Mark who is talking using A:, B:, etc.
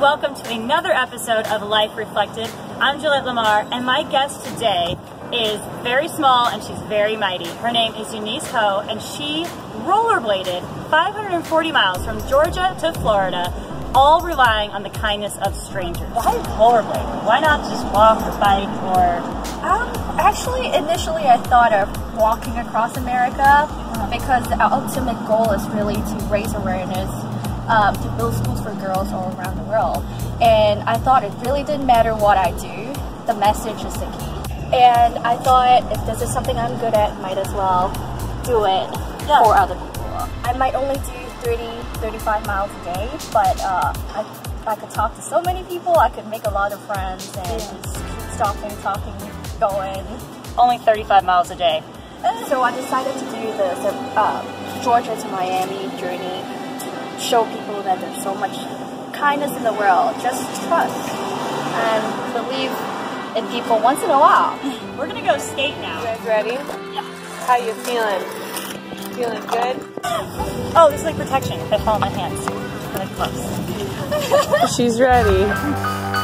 A: Welcome to another episode of Life Reflected. I'm Juliet Lemar, and my guest today is very small and she's very mighty. Her name is Yanise Ho, and she rollerbladed 540 miles from Georgia to Florida, all relying on the kindness of strangers. Why rollerblade? Why not just walk or bike or?
B: Um, actually, initially I thought of walking across America because the ultimate goal is really to raise awareness um, to build schools for girls all around the world. And I thought it really didn't matter what I do, the message is the key. And I thought if this is something I'm good at, might as well do it
A: Yeah.
B: for other people. I might only do 30, 35 miles a day, but uh, I, I could talk to so many people, I could make a lot of friends and just keep stopping, talking, going.
A: Only 35 miles a day.
B: So I decided to do the uh, Georgia to Miami journey show people that there's so much kindness in the world. Just trust and believe in people once in a while.
A: We're gonna go skate now.
C: You guys ready?
A: Yeah.
C: How you feeling? Feeling good?
A: Oh, this is like protection if I fall on my hands. Really close.
C: She's ready.